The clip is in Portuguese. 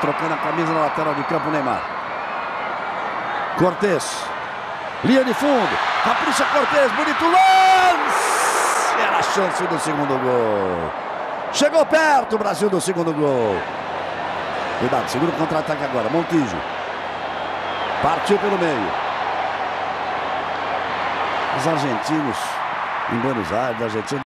Trocando a camisa na lateral de campo, Neymar. Cortez. Linha de fundo. Capricha Cortez. Bonito lance. Era a chance do segundo gol. Chegou perto o Brasil do segundo gol. Cuidado, segura o contra-ataque agora. Montijo. Partiu pelo meio. Os argentinos em Buenos Aires, argentinos.